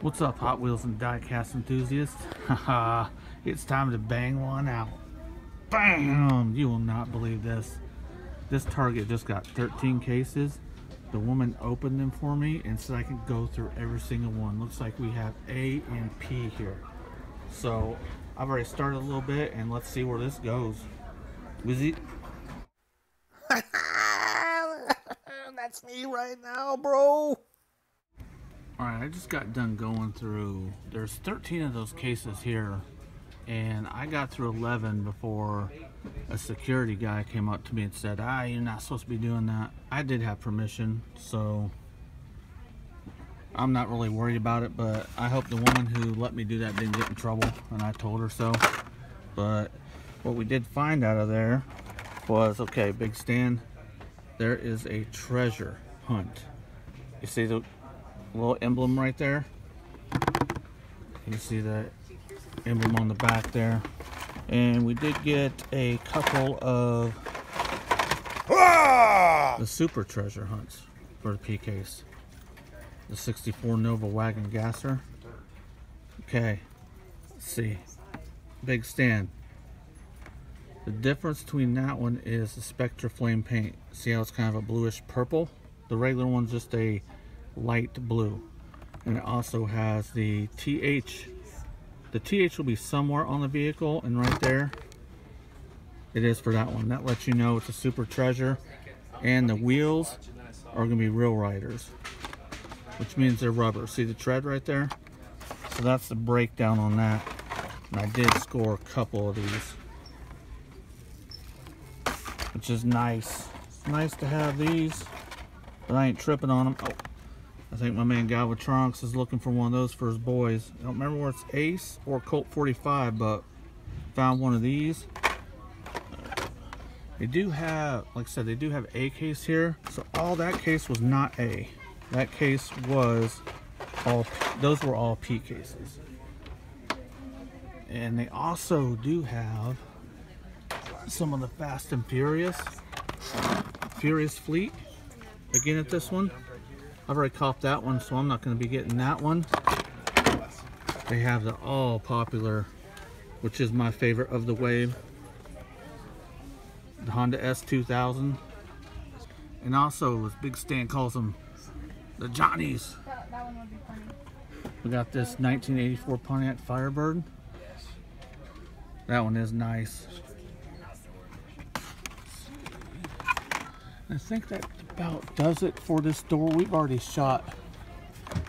What's up, Hot Wheels and diecast enthusiasts? Haha, it's time to bang one out. Bam! You will not believe this. This Target just got 13 cases. The woman opened them for me and said I can go through every single one. Looks like we have A and P here. So I've already started a little bit and let's see where this goes. Wizzy. That's me right now, bro. Alright, I just got done going through, there's 13 of those cases here, and I got through 11 before a security guy came up to me and said, ah, you're not supposed to be doing that. I did have permission, so I'm not really worried about it, but I hope the woman who let me do that didn't get in trouble, and I told her so. But what we did find out of there was, okay, Big Stan, there is a treasure hunt. You see the little emblem right there. You see that emblem on the back there. And we did get a couple of Ah! the super treasure hunts for the P case. The 64 Nova Wagon Gasser. Okay, let's see. Big Stan. The difference between that one is the Spectra Flame paint. See how it's kind of a bluish purple? The regular one's just a light blue. And it also has the TH. The TH will be somewhere on the vehicle and right there it is for that one. That lets you know it's a super treasure. And the wheels are gonna be real riders, which means they're rubber. See the tread right there? So that's the breakdown on that. And I did score a couple of these, which is nice. It's nice to have these, but I ain't tripping on them. Oh, I think my man Galvatronix is looking for one of those for his boys. I don't remember where it's Ace or Colt 45, but found one of these. They do have, like I said, they do have A case here. So all that case was not A. That case was all, those were all P cases. And they also do have some of the Fast and Furious, Furious Fleet. Again at this one. I've already copped that one, so I'm not going to be getting that one. They have the all popular, which is my favorite of the wave, the Honda S2000. And also, as Big Stan calls them, the Johnnies. That, that one would be funny. We got this 1984 Pontiac Firebird. That one is nice. I think that about does it for this door. We've already shot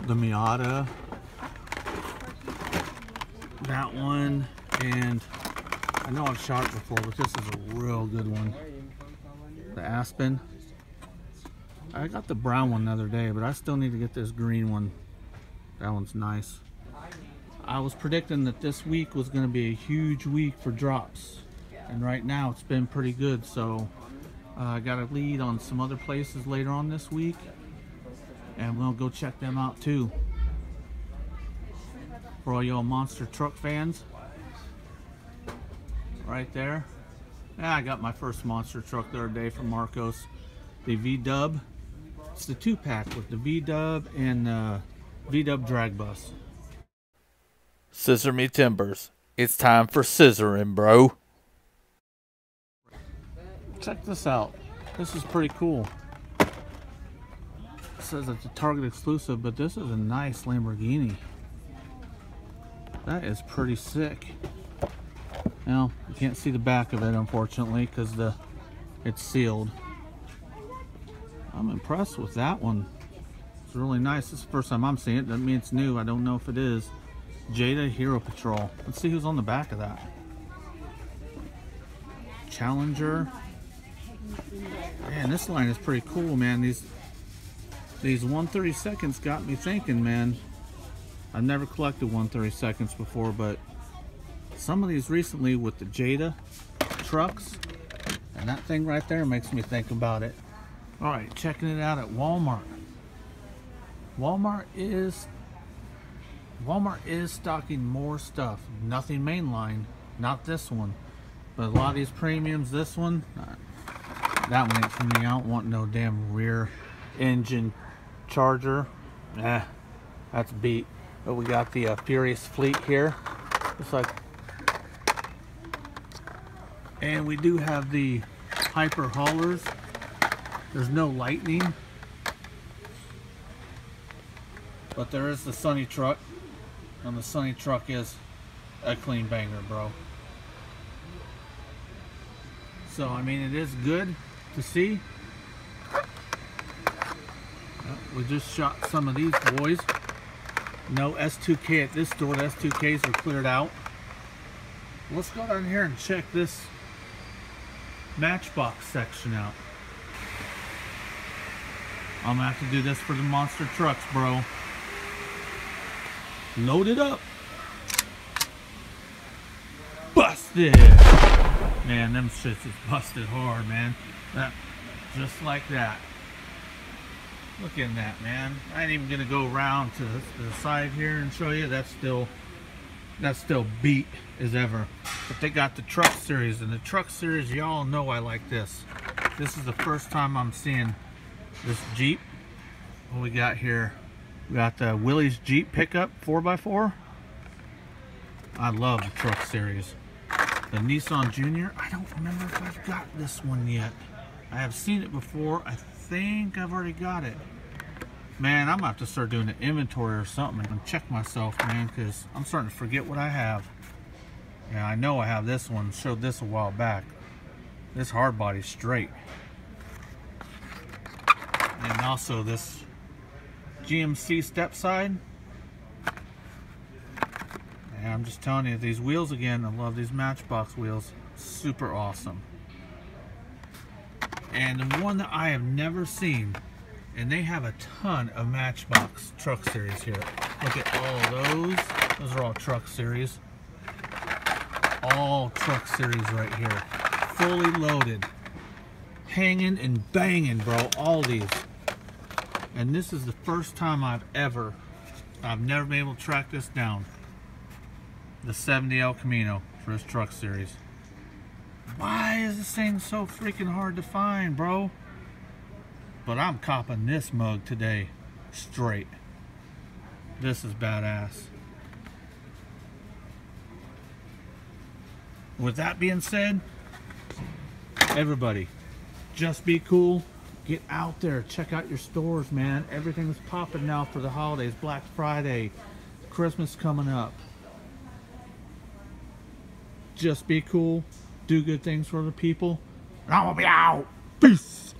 the Miata, that one, and I know I've shot it before, but this is a real good one. The Aspen. I got the brown one the other day, but I still need to get this green one. That one's nice. I was predicting that this week was going to be a huge week for drops. And right now it's been pretty good, so uh, I got a lead on some other places later on this week. And we'll go check them out too. For all y'all monster truck fans. Right there. Yeah, I got my first monster truck the other day from Marcos. The V-Dub. It's the two pack with the V-Dub and uh, V-Dub drag bus. Scissor me timbers. It's time for scissoring, bro. Check this out. This is pretty cool. It says it's a Target exclusive, but this is a nice Lamborghini. That is pretty sick. Now, you can't see the back of it, unfortunately, because the it's sealed. I'm impressed with that one. It's really nice. This is the first time I'm seeing it. Doesn't mean it's new. I don't know if it is. Jada Hero Patrol. Let's see who's on the back of that. Challenger. Man, this line is pretty cool, man. These these 130 seconds got me thinking, man. I've never collected 130 seconds before, but some of these recently with the Jada trucks, and that thing right there makes me think about it. All right, checking it out at Walmart. Walmart is Walmart is stocking more stuff. Nothing mainline, not this one. But a lot of these premiums, this one, that one ain't for me. I don't want no damn rear engine charger. Nah, that's beat. But we got the uh, Furious Fleet here. Looks like. And we do have the Hyper Haulers. There's no lightning. But there is the Sunny truck. And the Sunny truck is a clean banger, bro. So, I mean, it is good to see. We just shot some of these boys. No S2K at this store. The S2Ks are cleared out. Let's go down here and check this Matchbox section out. I'm gonna have to do this for the monster trucks, bro. Load it up. Busted. Man, them shits is busted hard, man. That, just like that. Look at that, man. I ain't even gonna go around to the side here and show you. That's still, that's still beat as ever. But they got the truck series, and the truck series, y'all know I like this. This is the first time I'm seeing this Jeep. What we got here? We got the Willys Jeep pickup 4x4. I love the truck series. The Nissan Junior, I don't remember if I've got this one yet. I have seen it before. I think I've already got it. Man, I'm gonna have to start doing an inventory or something and check myself, man, because I'm starting to forget what I have. Yeah, I know I have this one. Showed this a while back. This hard body's straight. And also this GMC step side. And I'm just telling you, these wheels again, I love these Matchbox wheels. Super awesome. And the one that I have never seen, and they have a ton of Matchbox truck series here. Look at all those. Those are all truck series. All truck series right here. Fully loaded. Hanging and banging, bro. All these. And this is the first time I've ever, I've never been able to track this down. The 70 El Camino for this truck series. Why is this thing so freaking hard to find, bro? But I'm copping this mug today straight. This is badass. With that being said, everybody, just be cool. Get out there. Check out your stores, man. Everything's popping now for the holidays. Black Friday, Christmas coming up. Just be cool. Do good things for the people. And going to be out. Peace.